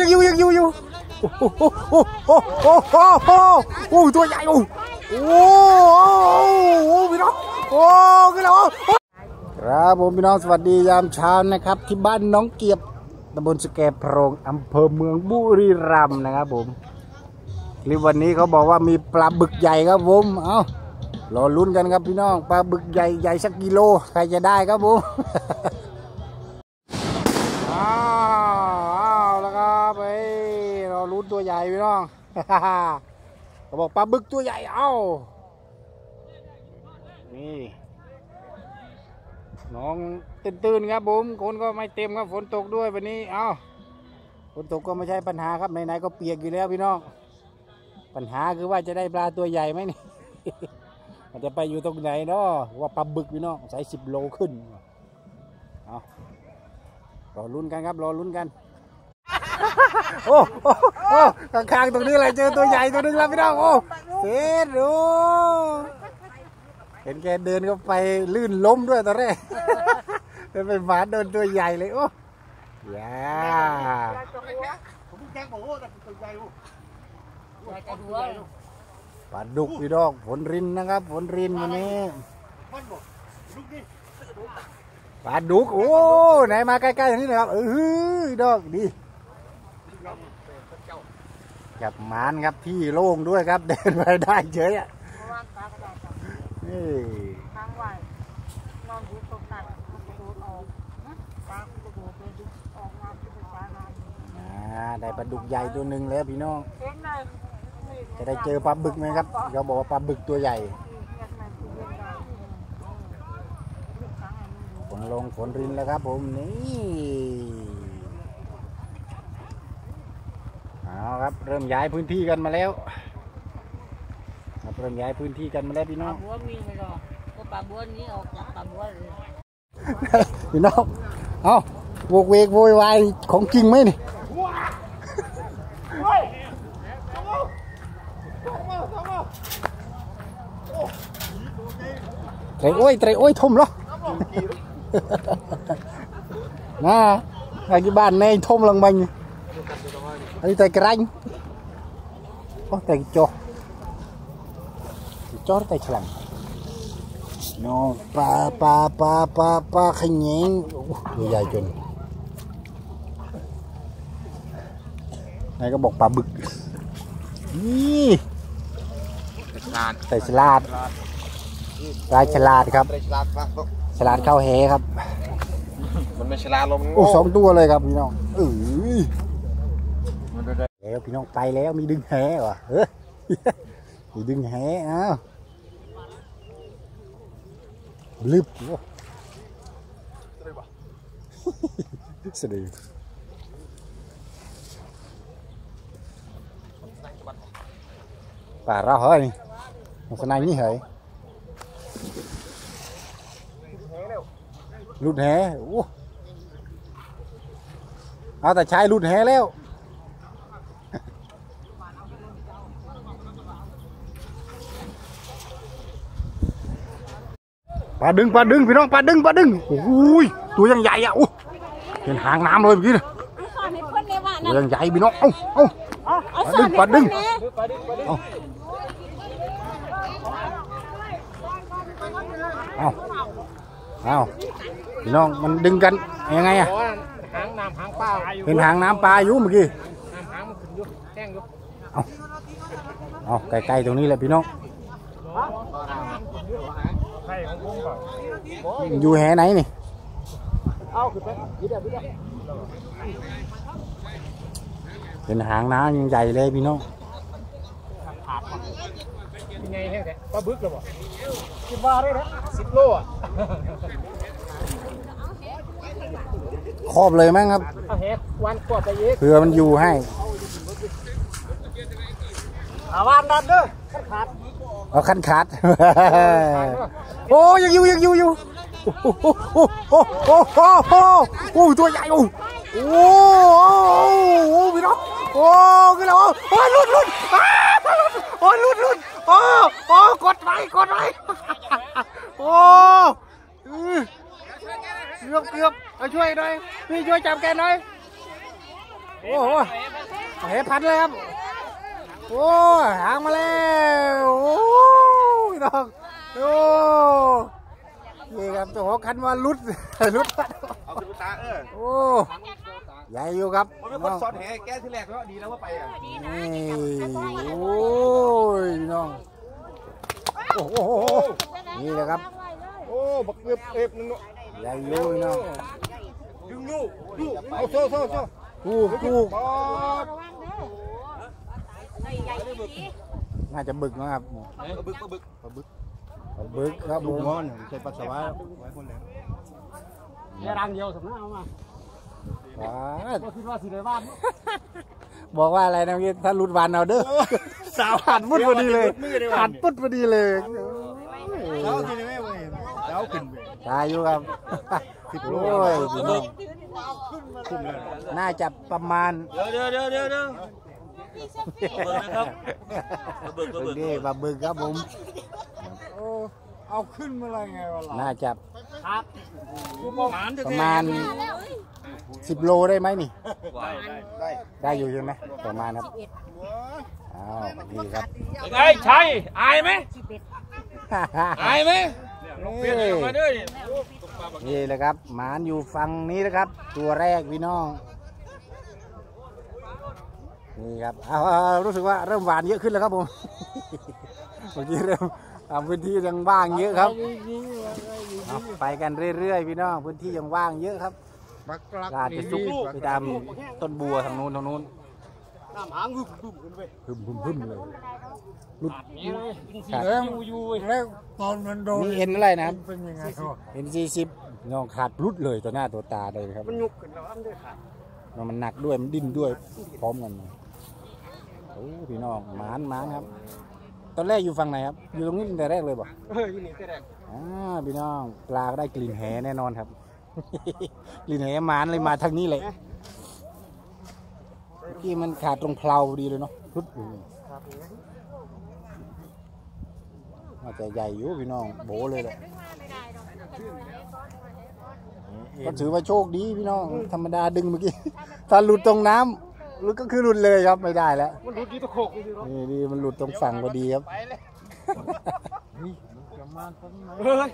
ยังอยู่ยังอยู่อยู่โอ้โหโอ้โหโอ้โหโอ้ตัวใหญ่โอ้โหโอ้โอ้พี่น้องโอ้ขึ้นแล้วโอ้ครับผมพี่น้องสวัสดียามเช้านะครับ ที่บ้านน้องเกียบตำบลสแกโพรงอำเภอเมืองบุรีรัมย์นะครับผมคลิปวันนี้เขาบอกว่ามีปลาบึกใหญ่ครับผมเอ้ารอลุ้นกันครับพี่น้องปลาบึกใหญ่ใหญ่สักกิโลใครจะได้ครับผม ตัวใหญ่พี่น้องเขาบอกปลาบึกตัวใหญ่เอ้านี่น้องตื่นๆครับผมคนก็ไม่เต็มครับฝนตกด้วยวันนี้เอ้าฝนตกก็ไม่ใช่ปัญหาครับไหนๆก็เปียกอยู่แล้วพี่น้องปัญหาคือว่าจะได้ปลาตัวใหญ่ไหมนี่มันจะไปอยู่ตรงไหนเนาะว่าปลาบึกพี่น้องใส่สิบโลขึ้นเอารอลุ้นกันครับรอลุ้นกัน โอ้โอ้ข้างๆตรงนี้อะไรเจอตัวใหญ่ตัวหนึงแล้วพี่น้องโอ้เสร็จดูเห็นแกเดินเข้าไปลื่นล้มด้วยตอนแรกเดินไปหมาโดนตัวใหญ่เลยโอ้ยาปลาดุกพี่น้องผลรินนะครับ ผลรินวันนี้ปลาดุกโอ้ไหนมาใกล้ๆอย่างนี้นะครับเออดอกดี จับหมานครับที่โล่งด้วยครับ เดินไปได้เฉยอะนี่ค้างไว้นอนดูตกหนักมันกระโดดออกนะปลากระโดดเลยออกมาที่เป็นปลาน้ำอ่าได้ปลาดุกใหญ่ตัวหนึ่งแล้วพี่น้องเห็นเลยนี่จะได้เจอปลาบึกไหมครับเขาบอกว่าปลาบึกตัวใหญ่เรียกมันคือเรียกได้ค้างอันนี้ดูฝนลงฝนรินแล้วครับผมนี่เอา ครับ เริ่มย้ายพื้นที่กันมาแล้วครับเริ่มย้ายพื้นที่กันมาแล้วพี่ปน้ลาอง บัวมีไหมล่ะก็ปลาบัวนี้ออกจากปลาบัวเลยพี่น้อง เอาโวกเวกโวยวายของจริงไหมนี่ไตรโอ้ยไตรโอ้ยทุ่มเหรอน่าไอ้ที่บ้านในทุ่มลังบัง อันนี้ไตรกระไรโอ้ไตรโจโจไตรฉลัง no ปลาปลาปลาปลาปลาขยงโอ้ตัวใหญ่จนนายก็บอกปลาบึก นี่ฉลาดใส่ฉลาดปลาฉลาดครับ ฉลาดมากฉลาดเข้าแหครับ มันไม่ฉลาดลมโอ้สองตัวเลยครับพี่น้องเอ้ยมันได้ แล้วพี่น้องไปแล้วมีดึงแหว่ะเฮ้ยมีดึงแหเอ้าลึบโอ้สะดือป่าเราเฮ้ยมันสนายนี่เหรอลุดแหโอ้เอาแต่ชายลุดแหแล้ว ลาดึงปลาดึงพี่น้องปลาดึงปลาดึงโอ้ยตัวยังใหญ่อะโอ้เห็นหางน้ำเลยเมื่อกี้นะสอนให้คนในว่าตัวยังใหญ่พี่น้องเอ้าเอ้าเอาปลาดึงปลาดึงเอ้าเอ้าพี่น้องมันดึงกันยังไงอะหางน้ำหางปลาอยู่เห็นหางน้ำปลาอยู่เมื่อกี้น้ำหางมันขึ้นอยู่แท่งอยู่เอาใกล้ๆตรงนี้แหละพี่น้องไข่ข องผมก่อนอยู่แหไหนนี่เอาขึ้นไปยิดอะยิดอะเห็นหางน้ำยังใหญ่เลยพี่น้องยังไงแห้งแท้ปลาบึกหรือเปล่าสิบบาทเลยนะสิบโลอะครอบเลยมั้งครับเอาแหกวันกว่าไปเยอะเพื่อมันอยู่ให้เอาวานดันเด้อขั้นขาดเอาคันขาด โอ้ยังอยู่ยังอยู่อยู่โอ้โหโอ้โหโอ้โหโอ้โหตัวใหญ่โอ้โหโอ้โหโอ้โหพี่น้องโอ้ขึ้นแล้วโอ้ยลุดลุดโอ้ยลุดลุดโอ้โอ้กดไว้กดไว้โอ้เกือบเกือบมาช่วยหน่อยพี่ช่วยจับแกหน่อยโอ้โหเฮ้พันเลยครับโอ้หางมาแล้วโอ้ยน้อง โอ้นี่ครับตัวหัวคันว่าลุดลุดเอาขึ้นตาเออโอ้ใหญ่อยู่ครับมันเป็นคนสอนแหแก้ที่แรกแล้วดีแล้วว่าไปอะนี่โอ้ยน้องโอ้โหนี่แหละครับโอ้บักเกือบเอฟนึงเนาะใหญ่อยู่น้องดึงลูกลูกเอาโซ่โซ่โซ่กูกูปอดน่าจะบึกนะครับบึกบึกบึก ครับผมใส่ปัสสาวะไว้คนแล้วแค่รังเดียวสำนักเอามาว้าก็คิดว่าสิได้บ้านบอกว่าอะไรนะเมื่อกี้ถ้ารุดวันเอาเด้อสาวขาดปุ๊ดพอดีเลยขาดปุ๊ดพอดีเลยแล้วทีนี้ไม่เว้ยแล้วขึ้นไปตายอยู่ครับโอ้ยพี่น้องขึ้นเลยน่าจะประมาณเดี๋ยวเดี๋ยวเดี๋ยวเดี๋ยวเดี๋ยวเบิกนะครับเบิกเบิกนี่ปลาบึกครับผม โอ้เอาขึ้นมาอะไรไงวะล่ะน่าจะครับกูมองหมานประมาณสิบโลได้ไหมนี่ ได้ได้อยู่ใช่ไหมประมาณครับอ้าวนี่ครับไอ้ชัยอายไหมอายไหมนี่เปลี่ยนออกมาด้วยนี่แหละครับหมานอยู่ฝั่งนี้นะครับ ตัวแรกพี่น้องนี่ครับเอาเอาเอารู้สึกว่าเริ่มหวานเยอะขึ้นแล้วครับผมเมื่อกี้เริ่ม อ่าพื้นที่ยังว่างเยอะครับเอาไปกันเรื่อยๆพี่น้องพื้นที่ยังว่างเยอะครับบักกลักลาดจะซุกไปตามต้นบัวทางนู้นทางนู้นน้ำหางบึ้มบึ้มขึ้นไปพึ่มพึ่มพึ่มเลยลุดแล้วแล้วตอนมันโดนนี่เอ็นอะไรนะครับเป็นยังไงวะเอ็นซีสิบน้องขาดรุดเลยต่อหน้าตัวตาเลยครับ มันยุกขึ้นแล้วมันได้ขาดมันหนักด้วยมันดิ้นด้วยพร้อมกันเลยโอ้พี่น้องหมานหมานครับ ตอนแรกอยู่ฝั่งไหนครับ อยู่ตรงนี้ตั้งแต่แรกเลยบ่เออที่นี่แต่แรกอ่าพี่น้องปลาก็ได้กลิ่นแหแน่นอนครับ กลิ่นแหหมานเลยมาทางนี้เลยเมื่อกี้มันขาดตรงเพลาพอดีเลยเนาะรุดเลยน่าจะใหญ่อยู่พี่น้อง โบเลยแหละก็ถือว่าโชคดีพี่น้อง ธรรมดาดึงเมื่อกี้ ถ้าหลุดตรงน้ำ หลุดก็คือหลุดเลยครับไม่ได้แล้ว มันรู้ที่ตะโขกนี่นี่นี่มันหลุดตรงฝั่งพอดีครับเฮ้ย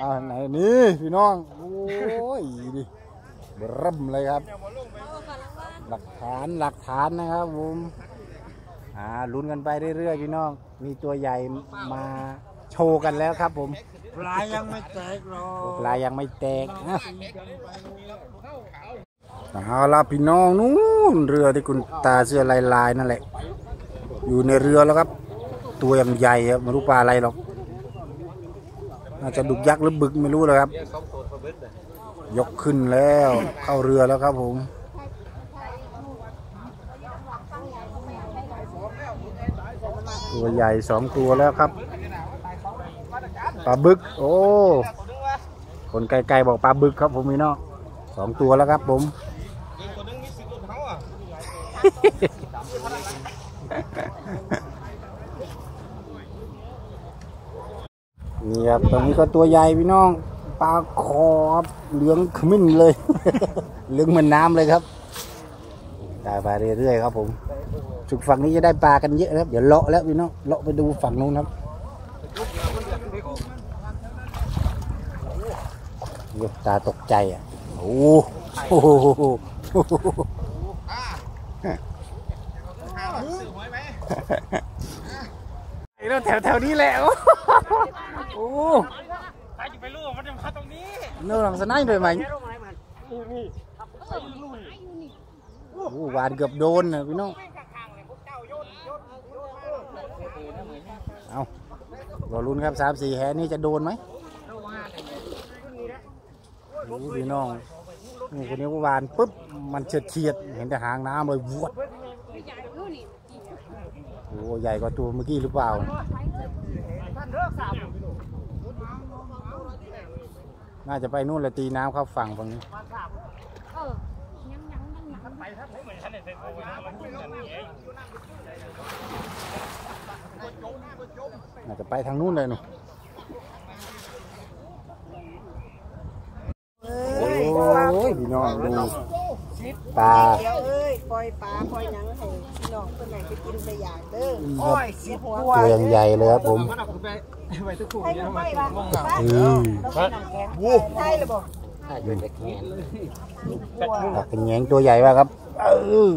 อ่าไหนนี่พี่น้อง โอ้ยดิเริ่มเลยครับ หลักฐานหลักฐานนะครับผมอ่าลุ้นกันไปเรื่อยๆพี่น้อง มีตัวใหญ่มาโชว์กันแล้วครับผมปลายยังไม่แตกหรอกปลายังไม่แตกนะ เอาละพี่น้องนู้นเรือที่คุณตาเสื้อลายๆนั่นแหละ อยู่ในเรือแล้วครับ ตัวยังใหญ่ครับไม่รู้ปลาอะไรหรอกน่าจะดุกยักษ์หรือบึกไม่รู้เลยครับ ยกขึ้นแล้วเข้าเรือแล้วครับผมตัวใหญ่สองตัวแล้วครับปลาบึก โอ้ คนไกลๆบอกปลาบึกครับผมพี่น้องสองตัวแล้วครับผม คนนึงมีสิบคนเขาอะ นี่ครับตรงนี้ก็ตัวใหญ่พี่น้องปลาคอครับเหลืองขมิ้นเลย เหลืองเหมือนน้ำเลยครับได้ไปเรื่อยๆครับผมจุดฝั่งนี้จะได้ปลากันเยอะครับ เดี๋ยวเลาะแล้วพี่น้องเลาะไปดูฝั่งนู้นครับตาตกใจอะโอ้โห แล้แถวแถวๆนี้แหละ โอ้ใครจะไปรู้มันจะมาตรงนี้เนื้อหลังสนายเลยไหมโอ้หวานเกือบโดนนะพี่น้องเอารอลุ้นครับสามสี่แหนี่จะโดนไหมโอ้พี่น้อง นี่คนนี้วานปุ๊บมันเฉียดเฉียดเห็นแต่หางน้ำเลยวดโอ้ใหญ่กว่าตัวเมื่อกี้หรือเปล่าน่าจะไปนู่นแหละตีน้ำเข้าฝั่งฝั่งนี้น่าจะไปทางนู้นเลยหนู โอ้ยพี่น้องดูปลาเดี๋ยวเอ้ยปล่อยปลาปล่อยหยังให้พี่น้องเพิ่นให้ไปกินไปอย่างเด้อครับโอ้ยเสียหัวตัวยังใหญ่เลยครับผมมันเอาไปไปทุกคู่ให้เนี่ยกูมาไปกินว่าม่วงเหงาอืมใช่หรือบ่ตักเป็นแงงตัวใหญ่มากครับเออ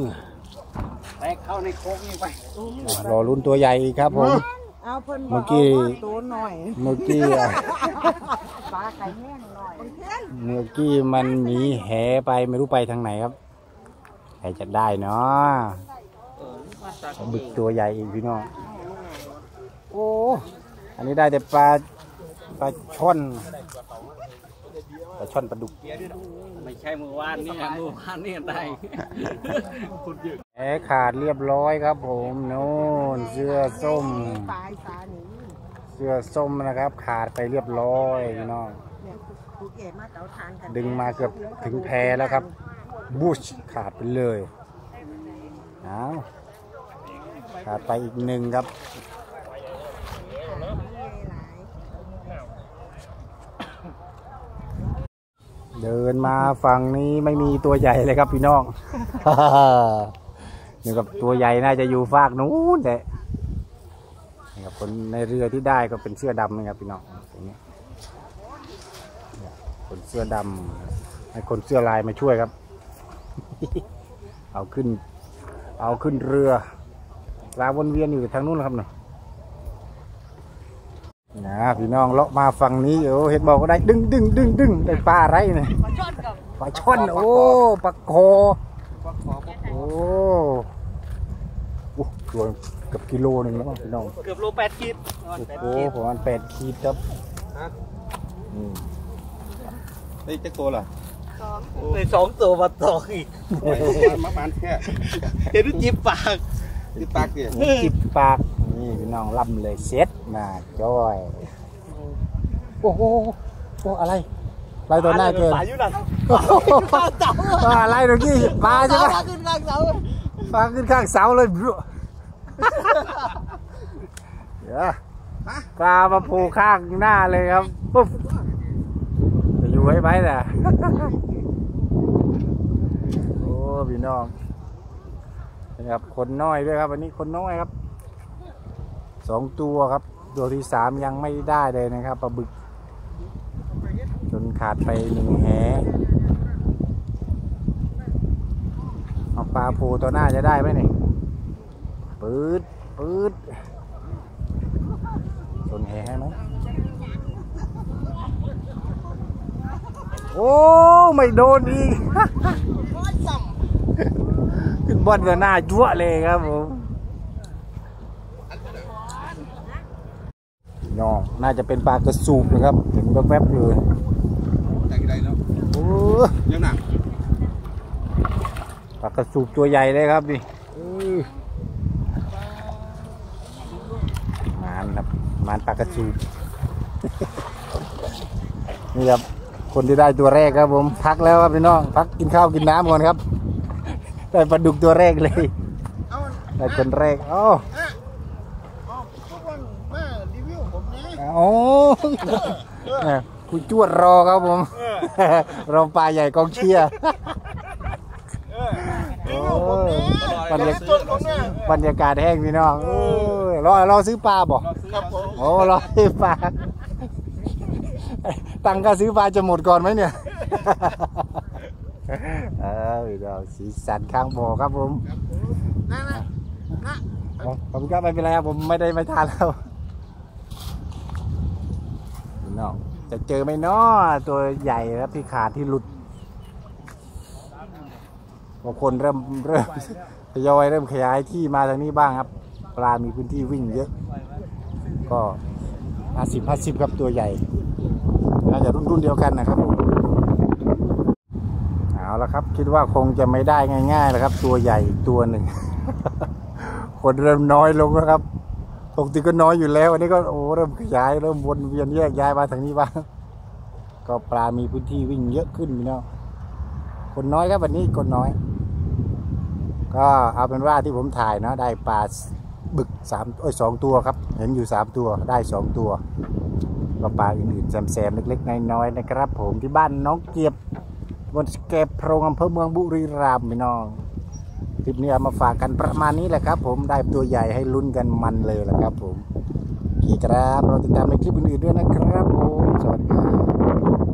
ไปเข้าในโค้งนี่ไปรอลุ้นตัวใหญ่อีกครับผมเอาเพิ่นเมื่อกี้ตัวหน่อยเมื่อกี้อะปลาไก่แห้งหน่อย เพื่อนเมื่อกี้มันหนีแหไปไม่รู้ไปทางไหนครับใครจะได้เนาะบึกตัวใหญ่อีกพี่น้องโอ้อันนี้ได้แต่ปลาปลาช่อนปลาช่อนปลาดุกไม่ใช่เมื่อวานนี่เมื่อวานนี่ได้แหขาดเรียบร้อยครับ ผมโน่นเสื้อส้มปลายปลาหนีเสื้อส้มนะครับ ขาดไปเรียบร้อยพี่น้อง เนี่ยกูเก๋มาเตาทานกันดึงมาเกือบถึงแพแล้วครับ บูชขาดไปเลยเอาขาดไปอีกหนึ่งครับเดินมาฝั่งนี้ไม่มีตัวใหญ่เลยครับพี่น้องนี่กับตัวใหญ่น่าจะอยู่ฝากนู้นแหละนี่ครับคนในเรือที่ได้ก็เป็นเสื้อดำนะครับพี่น้องตรงนี้ คนเสื้อดำให้คนเสื้อลายมาช่วยครับ เอาขึ้น เอาขึ้นเรือลาวนเวียนอยู่ทางนู้นนะครับเนาะนะพี่น้องเลาะมาฝั่งนี้โอ้เห็นบอกว่าได้ดึงดึงดึงดึงได้ปลาอะไรเนี่ยมาชดกับปลาช่อนโอ้ปลาโคโอ้โหตัวเกับกิโลหนึ่งแล้วมั้งพี่น้องเกือบโลแปดขีดโอ้โหประมาณแปดขีดครับ อืมไอ้เจ๊โกล่ะในสองตัวมาต่ออีกมาปานแค่เห็นจิบปากที่ปากเนี่ยจิบปากนี่พี่น้องล่ำเลยเซ็ตมาจ้อยโอ้โหโอ้อะไรอะไรตัวหน้าเกินปลาอยู่นั่นปลาอะไรเมื่อกี้ปลาใช่ไหมขึ้นกลางเสาปลาขึ้นข้างเสาเลยบลุเดี๋ยวปลามาโผล่ข้างหน้าเลยครับปุ๊บ จะอยู่ให้ไหมน่ะ โอ้พี่น้องนะครับคนน้อยด้วยครับ วันนี้คนน้อยครับสองตัวครับ ตัวที่สามยังไม่ได้เลยนะครับปลาบึก จนขาดไปหนึ่งแหเอาปลาโผล่ตัวหน้าจะได้ไหมเนี่ยปืดปืดชนแหให้ไหม โอ้ ไม่โดนอีกขึ้นบอลกับหน้าจั่วเลยครับผมน้องน่าจะเป็นปลากระสูบนะครับเห็นแวบๆเลยจากที่ใดเนาะโอ้เดี๋ยวหนักปลากระสูบตัวใหญ่เลยครับนี่อื้อมานครับมานปลากระสูบนี่ครับ คนที่ได้ตัวแรกครับผมพักแล้วครับพี่น้องพักกินข้าวกินน้ำก่อนครับได้ปลาดุกตัวแรกเลยได้คนแรกอ๋อทุกคนมารีวิวผมนะโอ้แหม่คุณจวดรอครับผมรอปลาใหญ่กองเชียร์โอ้ยบรรยากาศต้นผมนะบรรยากาศแห้งพี่น้องโอ้ยรอรอซื้อปลาบ่ครับผมโอ้รอซื้อปลา ตังค์ก็ซื้อปลาจะหมดก่อนไหมเนี่ยเออพี่น้องสีสันข้างบ่อครับผมนั่นนะนะอ๋อขอบคุณครับไม่เป็นไรครับผมไม่ได้ไม่ทานแล้วพี่น้องจะเจอไหมเนาะตัวใหญ่ครับที่ขาดที่หลุดบางคนเริ่มเริ่มทยอยเริ่มขยายที่มาทางนี้บ้างครับ ปลามีพื้นที่วิ่งเยอะ ก็ห้าสิบห้าสิบครับตัวใหญ่ น่าจะรุ่นรุ่นเดียวกันนะครับผมเอาละครับ คิดว่าคงจะไม่ได้ง่ายๆแล้วครับ ตัวใหญ่ตัวหนึ่ง คนเริ่มน้อยลงแล้วครับปกติก็น้อยอยู่แล้ว อันนี้ก็โอ้เริ่มขยายเริ่มวนเวียนแยกย้ายมาทางนี้บ้างก็ปลามีพื้นที่วิ่งเยอะขึ้นพี่น้องคนน้อยครับวันนี้คนน้อย ก็เอาเป็นว่าที่ผมถ่ายเนาะได้ปลาบึกสามเอ้ยสองตัวครับ เห็นอยู่สามตัวได้สองตัว ก็ปลาอื่นๆแซมๆเล็กๆน้อยๆนะครับ ผมที่บ้านน้องเกียบบนสเก็บโพรงอำเภอเมืองบุรีรัมย์พี่น้องคลิปนี้เอามาฝากกันประมาณนี้แหละครับ ผมได้ตัวใหญ่ให้ลุ้นกันมันเลยแหละครับ ผมกี่ครับเราติดตามในคลิปอื่นๆด้วยนะครับผมสวัสดีครับ